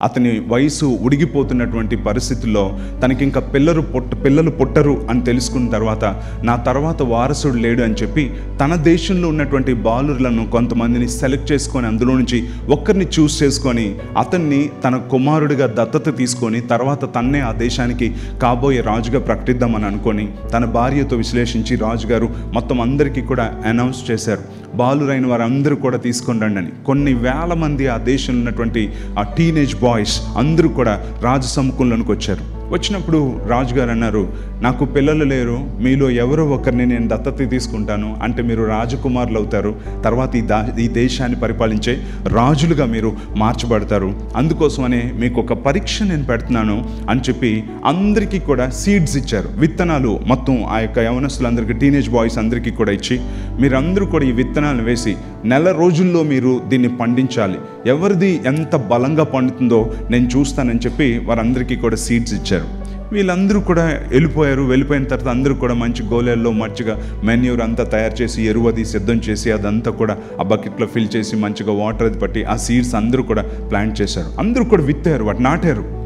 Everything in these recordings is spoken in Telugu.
అతని వయసు ఉడిగిపోతున్నటువంటి పరిస్థితుల్లో తనకి ఇంకా పిల్లలు పుట్ట పిల్లలు పుట్టరు అని తెలుసుకున్న తర్వాత నా తర్వాత వారసుడు లేడు అని చెప్పి తన దేశంలో ఉన్నటువంటి బాలురులను కొంతమందిని సెలెక్ట్ చేసుకొని అందులో నుంచి ఒక్కరిని చూస్ చేసుకొని అతన్ని తన కుమారుడిగా దత్తత తీసుకొని తర్వాత తన్నే ఆ దేశానికి కాబోయే రాజుగా ప్రకటిద్దామని అనుకొని తన భార్యతో విశ్లేషించి రాజుగారు మొత్తం అందరికీ కూడా అనౌన్స్ చేశారు. బాలురైన వారందరూ కూడా తీసుకొని రండి అని. కొన్ని వేల మంది ఆ దేశంలో ఉన్నటువంటి ఆ టీనేజ్ బాయ్స్ అందరూ కూడా రాజు సముఖంలోనికి వచ్చారు. వచ్చినప్పుడు రాజుగారు అన్నారు నాకు పిల్లలు లేరు మీలో ఎవరో ఒకరిని నేను దత్తత తీసుకుంటాను. అంటే మీరు రాజకుమారులు అవుతారు తర్వాత ఈ దా ఈ దేశాన్ని పరిపాలించే రాజులుగా మీరు మార్చబడతారు. అందుకోసమనే మీకు ఒక పరీక్ష నేను పెడుతున్నాను అని చెప్పి అందరికీ కూడా సీడ్స్ ఇచ్చారు. విత్తనాలు మొత్తం ఆ యొక్క యవనస్తులందరికీ టీనేజ్ బాయ్స్ అందరికీ కూడా ఇచ్చి మీరందరూ కూడా ఈ విత్తనాలు వేసి నెల రోజుల్లో మీరు దీన్ని పండించాలి. ఎవరిది ఎంత బలంగా పండుతుందో నేను చూస్తానని చెప్పి వారందరికీ కూడా సీడ్స్ ఇచ్చారు. వీళ్ళందరూ కూడా వెళ్ళిపోయారు. వెళ్ళిపోయిన తర్వాత అందరూ కూడా మంచి గోలెల్లో మంచిగా మెన్యూర్ అంతా తయారు చేసి ఎరువు అది సిద్ధం చేసి అదంతా కూడా ఆ బకెట్లో ఫిల్ చేసి మంచిగా వాటర్ అది పట్టి ఆ సీడ్స్ అందరూ కూడా ప్లాంట్ చేశారు. అందరూ కూడా విత్తారు వాటి నాటారు.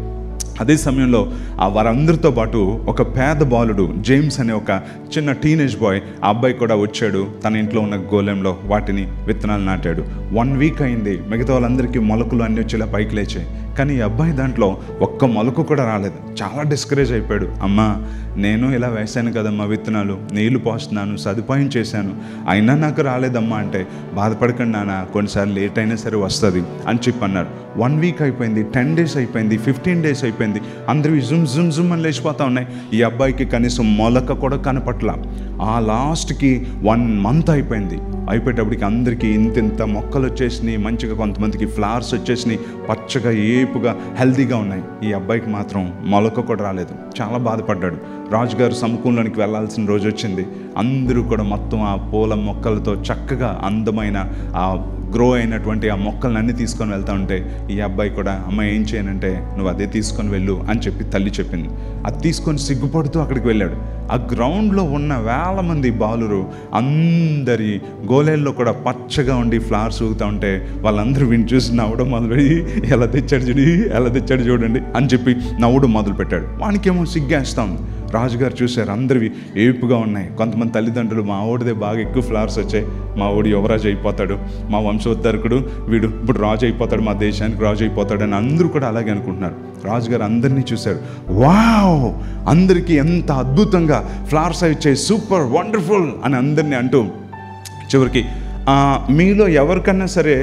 అదే సమయంలో ఆ వారందరితో పాటు ఒక పేద బాలుడు జేమ్స్ అనే ఒక చిన్న టీనేజ్ బాయ్ ఆ అబ్బాయి కూడా వచ్చాడు. తన ఇంట్లో ఉన్న గోళంలో వాటిని విత్తనాలు నాటాడు. వన్ వీక్ అయింది. మిగతా వాళ్ళందరికీ మొలకలు అన్నీ వచ్చేలా పైకి లేచాయి. కానీ ఈ అబ్బాయి దాంట్లో ఒక్క మొలక కూడా రాలేదు. చాలా డిస్కరేజ్ అయిపోయాడు. అమ్మా నేను ఇలా వేశాను కదమ్మా విత్తనాలు. నీళ్ళు పోస్తున్నాను సదుపాయం చేశాను. అయినా నాకు రాలేదమ్మా అంటే బాధపడకండి నాన్న. కొన్నిసార్లు లేట్ అయినా సరే వస్తుంది అని చెప్పి అన్నారు వన్ వీక్ అయిపోయింది టెన్ డేస్ అయిపోయింది ఫిఫ్టీన్ డేస్ అయిపోయింది. అందరూ జుమ్ జుమ్ జుమ్ అని లేచిపోతా ఉన్నాయి. ఈ అబ్బాయికి కనీసం మొలక కూడా కనపట్ల. ఆ లాస్ట్కి వన్ మంత్ అయిపోయింది. అయిపోయేటప్పటికి అందరికీ ఇంత ఇంత మొక్కలు వచ్చేసినాయి. మంచిగా కొంతమందికి ఫ్లవర్స్ వచ్చేసినాయి. పచ్చగా ఏ ఏపుగా హెల్తీగా ఉన్నాయి. ఈ అబ్బాయికి మాత్రం మొలక కూడా రాలేదు. చాలా బాధపడ్డాడు. రాజుగారు సమకూలంలోనికి వెళ్ళాల్సిన రోజు వచ్చింది. అందరూ కూడా మొత్తం ఆ పూల మొక్కలతో చక్కగా అందమైన ఆ గ్రో అయినటువంటి ఆ మొక్కలను అన్ని తీసుకొని వెళ్తా ఉంటే ఈ అబ్బాయి కూడా అమ్మ ఏం చేయనంటే నువ్వు అదే తీసుకొని వెళ్ళు అని చెప్పి తల్లి చెప్పింది. అది తీసుకొని సిగ్గుపడుతూ అక్కడికి వెళ్ళాడు. ఆ గ్రౌండ్లో ఉన్న వేల మంది బాలురు అందరి గోలెల్లో కూడా పచ్చగా ఉండి ఫ్లవర్స్ ఊగుతూ ఉంటే వాళ్ళందరూ విని చూసి నవ్వడం మొదలుపెట్టి ఎలా తెచ్చాడు చూడి ఎలా తెచ్చాడు చూడండి అని చెప్పి నవ్వడం మొదలు పెట్టాడు వానికేమో సిగ్గేస్తా ఉంది. రాజుగారు చూశారు అందరివి ఏపుగా ఉన్నాయి. కొంతమంది తల్లిదండ్రులు మా ఓడిదే బాగా ఎక్కువ ఫ్లవర్స్ వచ్చాయి. మా ఓడి యువరాజు అయిపోతాడు. మా వంశోద్ధరకుడు వీడు ఇప్పుడు రాజు అయిపోతాడు మా దేశానికి రాజు అయిపోతాడు అని అందరూ కూడా అలాగే అనుకుంటున్నారు. రాజుగారు అందరినీ చూశారు. వావ్! అందరికీ ఎంత అద్భుతంగా ఫ్లవర్స్ అవి వచ్చాయి. సూపర్ వండర్ఫుల్ అని అందరినీ అంటూ చివరికి మీలో ఎవరికన్నా సరే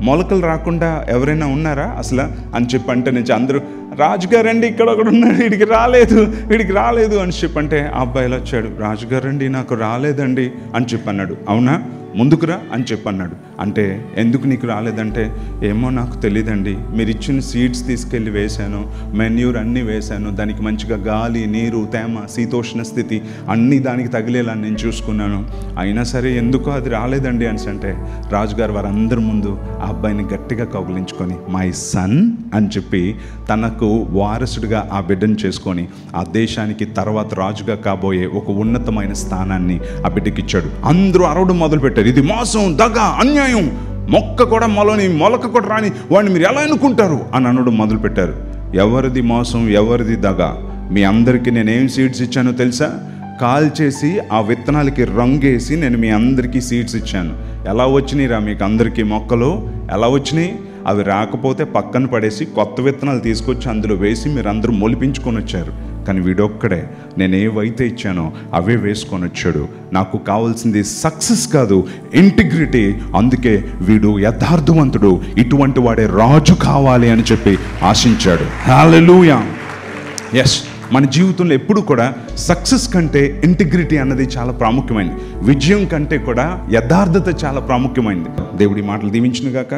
మొలకలు రాకుండా ఎవరైనా ఉన్నారా అసలు? అని చెప్పి అంటే నుంచి అందరూ రాజుగారండి ఇక్కడ ఒకడు ఉన్నాడు వీడికి రాలేదు వీడికి రాలేదు అని చెప్పంటే ఆ అబ్బాయి ఇలా వచ్చాడు? రాజుగారండి నాకు రాలేదండి అని చెప్పన్నాడు. అవునా? ముందుకురా అని చెప్పి అన్నాడు అంటే ఎందుకు నీకు రాలేదంటే ఏమో నాకు తెలియదండి మీరు ఇచ్చిన సీడ్స్ తీసుకెళ్ళి వేశాను మెన్యూర్ అన్నీ వేశాను. దానికి మంచిగా గాలి నీరు తేమ శీతోష్ణ స్థితి అన్నీ దానికి తగిలేలా నేను చూసుకున్నాను. అయినా సరే ఎందుకో అది రాలేదండి అని అంటే రాజుగారు వారందరి ముందు ఆ అబ్బాయిని గట్టిగా కౌగిలించుకొని మై సన్ అని చెప్పి తనకు వారసుడిగా ఆ బిడ్డను చేసుకొని ఆ దేశానికి తర్వాత రాజుగా కాబోయే ఒక ఉన్నతమైన స్థానాన్ని ఆ బిడ్డకి ఇచ్చాడు. అందరూ అరవడం మొదలుపెట్టారు. ఇది మోసం దగ అన్యాయం. మొక్క కూడా మొలని మొలక కూడా రాని వాడిని మీరు ఎలా అనుకుంటారు అని అనడం మొదలుపెట్టారు. ఎవరిది మోసం ఎవరిది దగ? మీ అందరికీ నేనేం సీడ్స్ ఇచ్చానో తెలుసా? కాల్ చేసి ఆ విత్తనాలకి రంగేసి నేను మీ అందరికీ సీడ్స్ ఇచ్చాను. ఎలా వచ్చినాయిరా మీకు అందరికీ మొక్కలు? ఎలా వచ్చినాయి? అవి రాకపోతే పక్కన పడేసి కొత్త విత్తనాలు తీసుకొచ్చి అందులో వేసి మీరు అందరూ మొలిపించుకొని వచ్చారు. కానీ వీడొక్కడే. నేను ఏవైతే ఇచ్చానో అవే వేసుకొని వచ్చాడు. నాకు కావాల్సింది సక్సెస్ కాదు ఇంటిగ్రిటీ. అందుకే వీడు యథార్థవంతుడు. ఇటువంటి వాడే రాజు కావాలి అని చెప్పి ఆశించాడు. హాలెలూయా ఎస్ మన జీవితంలో ఎప్పుడు కూడా సక్సెస్ కంటే ఇంటిగ్రిటీ అన్నది చాలా ప్రాముఖ్యమైనది విజయం కంటే కూడా యథార్థత చాలా ప్రాముఖ్యమైనది దేవుడి మాటలు దీవించిన గాక